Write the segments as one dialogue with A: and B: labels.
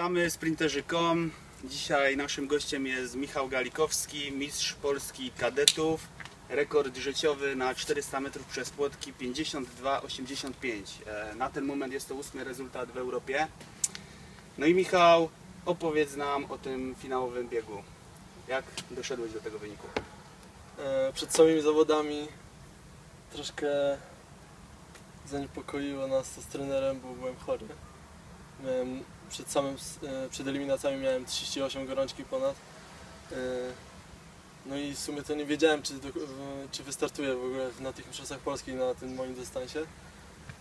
A: Witamy sprinterzy.com. Dzisiaj naszym gościem jest Michał Galikowski, mistrz Polski kadetów. Rekord życiowy na 400 metrów przez płotki 52,85. E, Na ten moment jest to ósmy rezultat w Europie. No i Michał, opowiedz nam o tym finałowym biegu. Jak doszedłeś do tego wyniku?
B: E, Przed samymi zawodami troszkę zaniepokoiło nas to z trenerem, bo byłem chory. Miałem przed samym, e, przed eliminacjami miałem 38 gorączki ponad. E, No i w sumie to nie wiedziałem, czy, czy wystartuję w ogóle na tych mistrzostwach polskich na tym moim dystansie.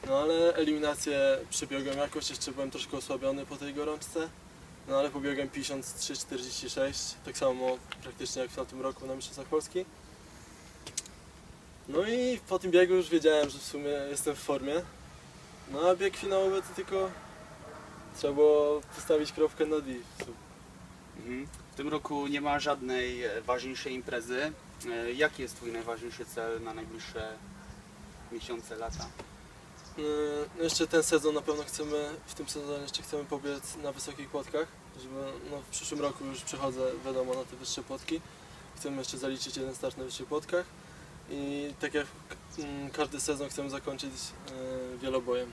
B: No ale eliminację przebiegłem jakoś, jeszcze byłem troszkę osłabiony po tej gorączce. No ale pobiegłem 53-46, tak samo praktycznie jak w tamtym roku na mistrzostwach Polski. No i po tym biegu już wiedziałem, że w sumie jestem w formie. No a bieg finałowy to tylko trzeba było postawić kropkę na D.
A: Mhm. W tym roku nie ma żadnej e, ważniejszej imprezy. E, Jaki jest Twój najważniejszy cel na najbliższe miesiące, lata?
B: Yy, No jeszcze ten sezon na pewno chcemy, w tym sezonie jeszcze chcemy pobiec na wysokich płotkach, żeby no, w przyszłym roku już przechodzę wiadomo na te wyższe płotki. Chcemy jeszcze zaliczyć jeden start na wyższych płotkach i tak jak mm, każdy sezon chcemy zakończyć wielobojem.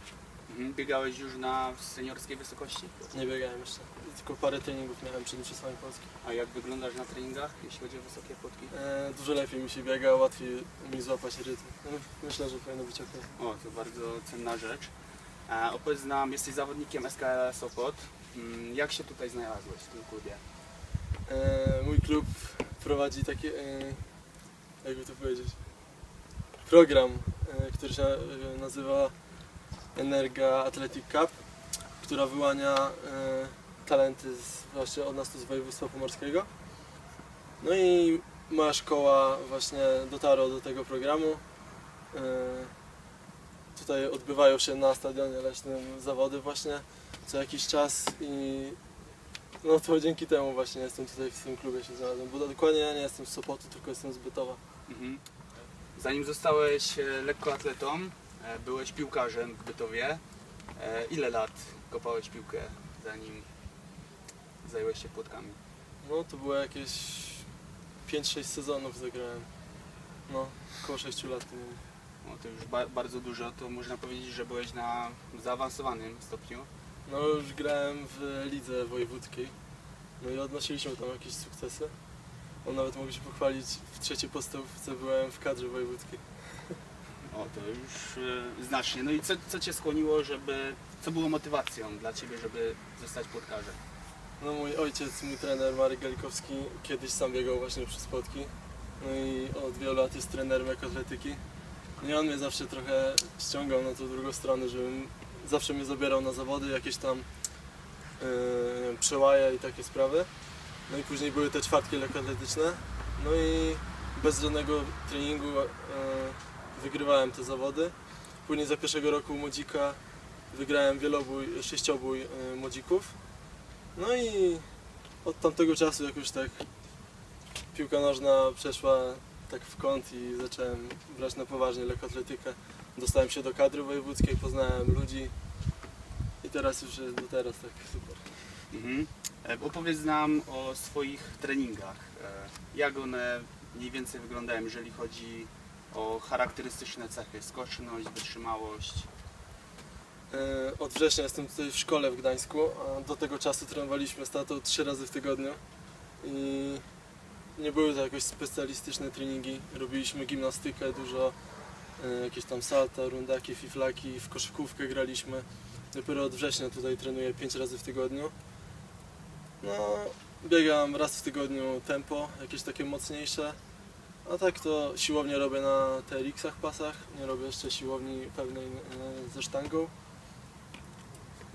A: Mhm. Biegałeś już na seniorskiej wysokości?
B: Nie biegałem jeszcze, tylko parę treningów miałem przed mistrzostwami Polski.
A: A jak wyglądasz na treningach, jeśli chodzi o wysokie płotki?
B: E, dużo lepiej mi się biega, łatwiej mi złapać rytm. No, myślę, że powinno być ok.
A: O, to bardzo cenna rzecz. E, opowiedz nam, jesteś zawodnikiem SKL Sopot. Mm, Jak się tutaj znalazłeś w tym klubie?
B: E, mój klub prowadzi taki, e, jakby to powiedzieć, program, e, który się e, nazywa Energa Athletic Cup, która wyłania e, talenty z, właśnie od nas tu z województwa pomorskiego. No i moja szkoła właśnie dotarła do tego programu. E, Tutaj odbywają się na stadionie leśnym zawody właśnie co jakiś czas i no to dzięki temu właśnie jestem tutaj w tym klubie się znalazłem, bo dokładnie ja nie jestem z Sopotu, tylko jestem z Bytowa.
A: Mhm. Zanim zostałeś e, lekkoatletą, byłeś piłkarzem w Bytowie. E, Ile lat kopałeś piłkę, zanim zająłeś się płotkami?
B: No to było jakieś 5-6 sezonów zagrałem. No, około 6 lat. nie wiem.
A: No, to już ba- bardzo dużo, to można powiedzieć, że byłeś na zaawansowanym stopniu.
B: No już grałem w lidze wojewódzkiej. No i odnosiliśmy tam jakieś sukcesy. On nawet mógł się pochwalić, w trzeciej podstawówce byłem w kadrze wojewódzkiej.
A: O, to już e, znacznie. No i co, co Cię skłoniło, żeby... Co było motywacją dla Ciebie, żeby zostać płotkarzem?
B: No mój ojciec, mój trener Marek Galikowski kiedyś sam biegał właśnie przez spotki. No i od wielu lat jest trenerem jako atletyki. No i on mnie zawsze trochę ściągał na tą drugą stronę, żebym zawsze mnie zabierał na zawody, jakieś tam yy, przełaje i takie sprawy. No i później były te czwartki lekkoatletyczne. No i bez żadnego treningu yy, wygrywałem te zawody. Później za pierwszego roku młodzika wygrałem wielobój, sześciobój yy, młodzików. No i od tamtego czasu jakoś tak piłka nożna przeszła tak w kąt i zacząłem brać na poważnie lekkoatletykę. Dostałem się do kadry wojewódzkiej, poznałem ludzi i teraz już jest do teraz tak super.
A: Mhm. E, Opowiedz nam o swoich treningach. E, Jak one mniej więcej wyglądają, jeżeli chodzi o charakterystyczne cechy, skoczność, wytrzymałość.
B: E, Od września jestem tutaj w szkole w Gdańsku, a do tego czasu trenowaliśmy z tatą trzy razy w tygodniu i nie były to jakoś specjalistyczne treningi. Robiliśmy gimnastykę, dużo e, jakieś tam salta, rundaki, fiflaki, w koszykówkę graliśmy. Dopiero od września tutaj trenuję pięć razy w tygodniu. No, biegam raz w tygodniu tempo, jakieś takie mocniejsze. A tak to siłownię robię na TRX-ach pasach, nie robię jeszcze siłowni pełnej e, ze sztangą.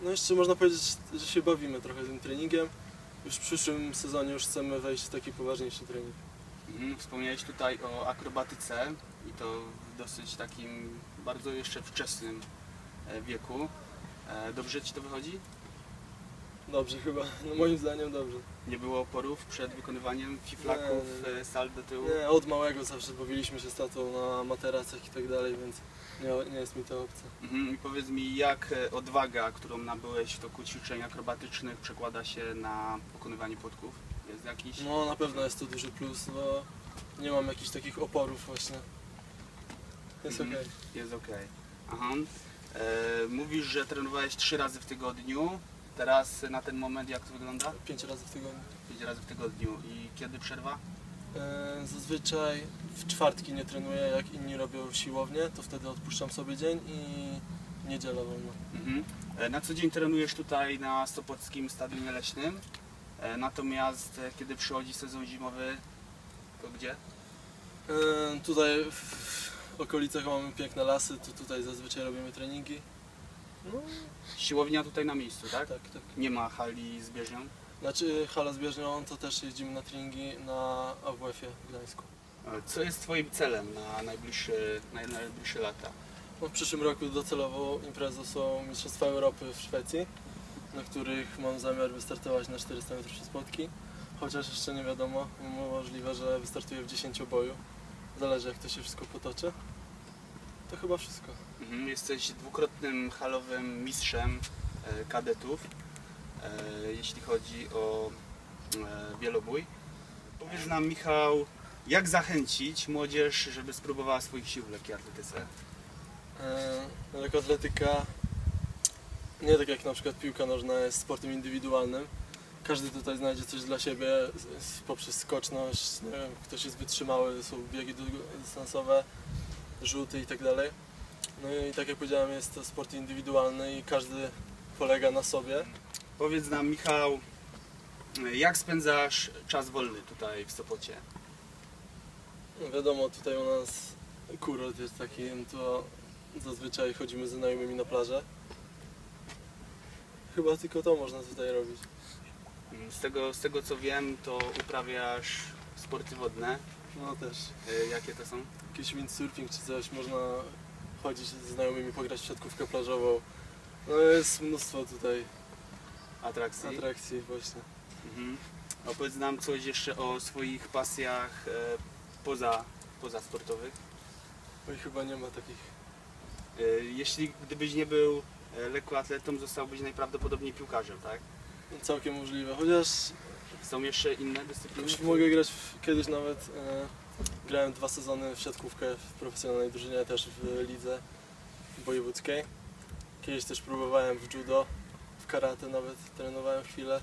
B: No jeszcze można powiedzieć, że się bawimy trochę tym treningiem. Już w przyszłym sezonie już chcemy wejść w taki poważniejszy trening.
A: Mhm. Wspomniałeś tutaj o akrobatyce i to w dosyć takim bardzo jeszcze wczesnym e, wieku. E, Dobrze Ci to wychodzi?
B: Dobrze chyba, no moim zdaniem dobrze.
A: Nie było oporów przed wykonywaniem fiflaków,
B: Nie, nie,
A: sal do tyłu?
B: Nie, od małego zawsze bawiliśmy się z tatą na materacach i tak dalej, więc Nie, nie jest mi to obce.
A: Mhm. I powiedz mi, jak e, odwaga, którą nabyłeś w toku ćwiczeń akrobatycznych przekłada się na pokonywanie płotków? Jest jakiś?
B: No na pewno jest to duży plus, bo nie mam jakichś takich oporów właśnie. Jest
A: Mhm.
B: okej.
A: Jest okej. Aha. E, mówisz, że trenowałeś trzy razy w tygodniu. Teraz na ten moment jak to wygląda?
B: Pięć razy w tygodniu.
A: Pięć razy w tygodniu. I kiedy przerwa?
B: E, Zazwyczaj w czwartki nie trenuję, jak inni robią siłownię, to wtedy odpuszczam sobie dzień i niedziela wolna.
A: Mhm. E, Na co dzień trenujesz tutaj na Sopockim Stadionie Leśnym. E, Natomiast e, kiedy przychodzi sezon zimowy, to gdzie?
B: E, Tutaj w okolicach mamy piękne lasy, to tutaj zazwyczaj robimy treningi.
A: Siłownia tutaj na miejscu, tak?
B: tak, tak.
A: Nie ma hali z bieżnią.
B: Znaczy hala z bieżnią to też jeździmy na treningi na AWF-ie w Gdańsku.
A: Co jest Twoim celem na najbliższe, na najbliższe lata?
B: No, w przyszłym roku docelową imprezą są Mistrzostwa Europy w Szwecji, na których mam zamiar wystartować na 400 metrów przez płotki. Chociaż jeszcze nie wiadomo, możliwe, że wystartuję w 10 boju. Zależy jak to się wszystko potoczy. To chyba wszystko.
A: Mhm. Jesteś dwukrotnym halowym mistrzem e, kadetów, e, jeśli chodzi o e, wielobój. Powiedz nam, Michał, jak zachęcić młodzież, żeby spróbowała swoich sił w lekkiej atletyce?
B: E, Lekkoatletyka nie tak jak na przykład piłka nożna jest sportem indywidualnym. Każdy tutaj znajdzie coś dla siebie poprzez skoczność, nie wiem, ktoś jest wytrzymały, są biegi długodystansowe, rzuty i tak dalej. No i tak jak powiedziałem jest to sport indywidualny i każdy polega na sobie.
A: Powiedz nam, Michał, jak spędzasz czas wolny tutaj w Sopocie?
B: No wiadomo tutaj u nas kurort jest taki, to zazwyczaj chodzimy ze znajomymi na plażę. Chyba tylko to można tutaj robić.
A: Z tego, z tego co wiem, to uprawiasz sporty wodne.
B: No też.
A: E, Jakie to są?
B: jakiś windsurfing czy coś, można chodzić ze znajomymi, pograć w siatkówkę plażową. No jest mnóstwo tutaj
A: Atrakcji?
B: atrakcji właśnie.
A: Mhm. Opowiedz nam coś jeszcze o swoich pasjach e, poza, poza sportowych.
B: Chyba nie ma takich.
A: E, Jeśli gdybyś nie był e, lekkoatletą, zostałbyś najprawdopodobniej piłkarzem, tak?
B: Całkiem możliwe, chociaż
A: Są jeszcze inne dyscypliny?
B: już mogę grać w, kiedyś nawet. E, grałem dwa sezony w siatkówkę w profesjonalnej drużynie, też w lidze wojewódzkiej. Kiedyś też próbowałem w judo, w karate nawet trenowałem chwilę.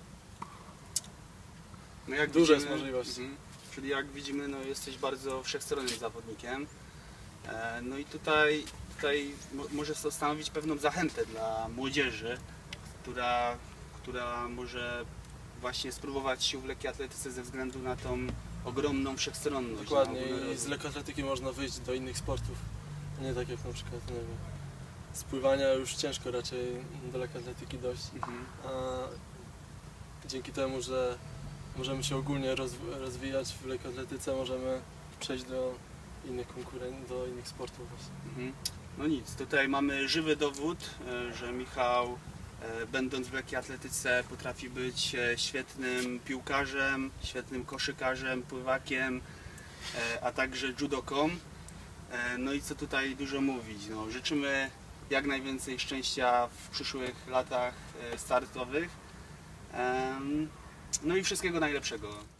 A: No jak
B: Duże jest możliwość.
A: Mhm. Czyli jak widzimy, no jesteś bardzo wszechstronnym zawodnikiem. E, No i tutaj, tutaj to stanowić pewną zachętę dla młodzieży, która, która może właśnie spróbować sił w lekkiej atletyce ze względu na tą ogromną wszechstronność.
B: Dokładnie
A: na ogólny
B: i z lekkoatletyki można wyjść do innych sportów. Nie tak jak na przykład, nie wiem, z pływania już ciężko raczej do lekkoatletyki dojść.
A: Mhm.
B: A dzięki temu, że możemy się ogólnie rozw- rozwijać w lekkoatletyce, możemy przejść do innych konkurencji, do innych sportów właśnie.
A: Mhm. No nic, tutaj mamy żywy dowód, e, że Michał będąc w lekkiej atletyce potrafi być e, świetnym piłkarzem, świetnym koszykarzem, pływakiem, e, a także judoką. E, No i co tutaj dużo mówić, no, życzymy jak najwięcej szczęścia w przyszłych latach e, startowych. No i wszystkiego najlepszego.